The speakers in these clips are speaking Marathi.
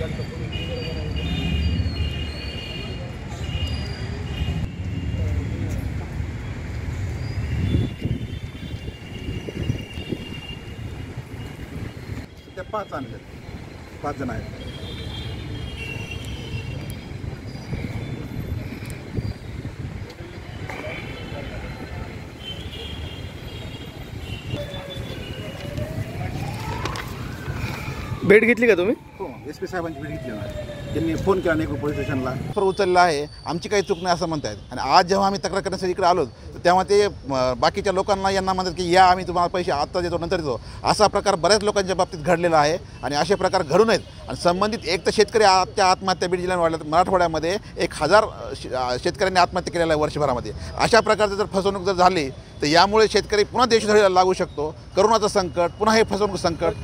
त्या पाच आणले. पाच जण आहेत. भेट घेतली का तुम्ही? हो एस पी साहेबांची भेट घेतली ना त्यांनी फोन केला नाही पोलीस स्टेशनला पर उचलला आहे. आमची काही चूक नाही असं म्हणतायत. आणि आज जेव्हा आम्ही तक्रार करण्यासाठी इकडे आलो तर तेव्हा ते बाकीच्या लोकांना यांना म्हणतात की या आम्ही तुम्हाला पैसे आत्ता देतो नंतर देतो. असा प्रकार बऱ्याच लोकांच्या बाबतीत घडलेला आहे आणि असे प्रकार घडू नयेत. आणि संबंधित एक तर शेतकरी आत्या आत्महत्या बीड जिल्ह्यात वाढल्यात. मराठवाड्यामध्ये एक हजार शेतकऱ्यांनी आत्महत्या केलेल्या आहे वर्षभरामध्ये. अशा प्रकारचं जर फसवणूक जर झाली तर यामुळे शेतकरी पुन्हा देशधडीला लागू शकतो. करोनाचं संकट पुन्हा हे फसवणूक संकट.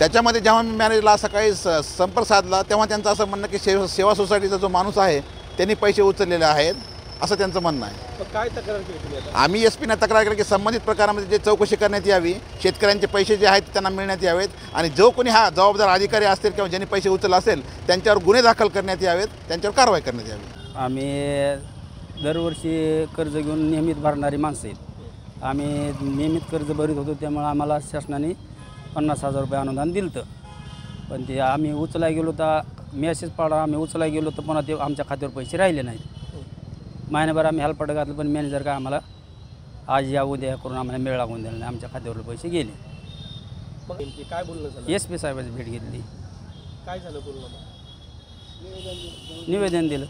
त्याच्यामध्ये जेव्हा मी मॅनेजरला सकाळी स संपर्क साधला तेव्हा त्यांचं असं म्हणणं की सेवा सेवा सोसायटीचा जो माणूस आहे त्यांनी पैसे उचललेले आहेत असं त्यांचं म्हणणं आहे. काय तक्रार केली आम्ही एस पीने तक्रार केली की संबंधित प्रकारामध्ये जे चौकशी करण्यात यावी शेतकऱ्यांचे पैसे जे आहेत त्यांना मिळण्यात यावेत आणि जो कोणी हा जबाबदार अधिकारी असतील किंवा ज्यांनी पैसे उचलले असेल त्यांच्यावर गुन्हे दाखल करण्यात यावेत त्यांच्यावर कारवाई करण्यात यावी. आम्ही दरवर्षी कर्ज घेऊन नियमित भरणारी माणसं आहेत. आम्ही नियमित कर्ज भरीत होतो त्यामुळे आम्हाला शासनाने पन्नास हजार रुपये अनुदान दिलं होतं पण ते आम्ही उचलाय गेलो तर मेसेज पाडा आम्ही उचलाय गेलो तर पुन्हा ते आमच्या खात्यावर पैसे राहिले नाहीत. महिन्याभर आम्ही हलपट घातलं पण मॅनेजर काय आम्हाला आज या उद्या करून आम्हाला मेळ लागून दिला नाही. आमच्या खात्यावर पैसे गेले. काय बोलणं झालं? एस पी साहेबाची भेट घेतली. काय झालं मग? निवेदन दिलं.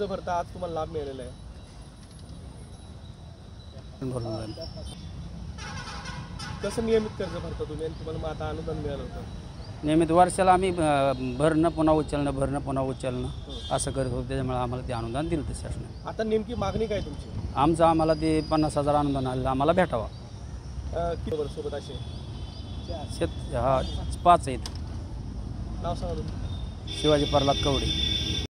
भरता आज तुम्हाला लाभ मिळालेला आहे. कसं नियमित कर्ज भरता तुम्ही? आणि तुम्हाला मग आता अनुदान मिळालं होतं. नियमित वर्षाला आम्ही अं, भरणं पुन्हा उचलणं भरणं पुन्हा उचलणं असं करत होतो. त्याच्यामुळे आम्हाला ते अनुदान दिलं ते शासनाने आता नेमकी मागणी काय तुमची? आमचं आम्हाला ते पन्नास हजार अनुदान आलेलं. आम्हाला भेटावा. अं, किती वर्ष सोबत असे? शेत हा पाच आहेत. नाव सांगा तुम्ही शिवाजी प्रल्हाद कवडे.